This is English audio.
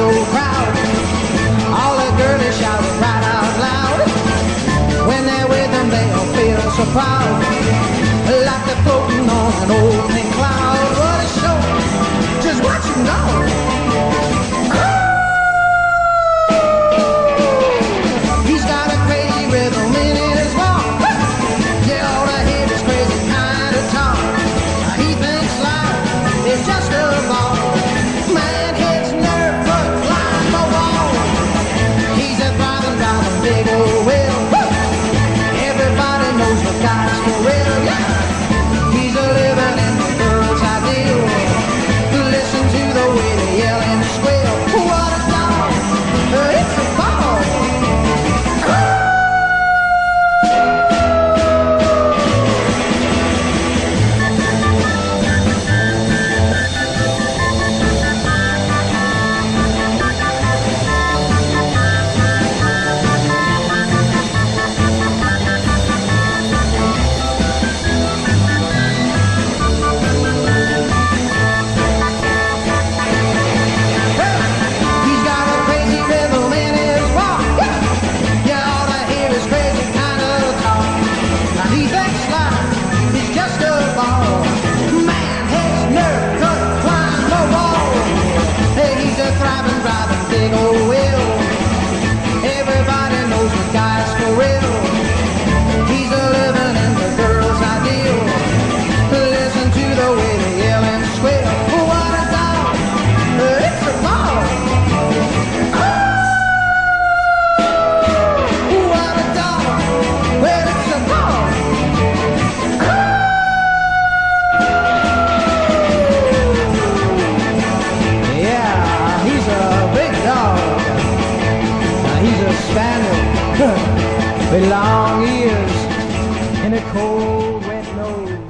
so proud. All the girlies shout right out loud. When they're with them, they'll feel so proud. Like they're floating on an old thing. understanding with long ears and a cold, wet nose.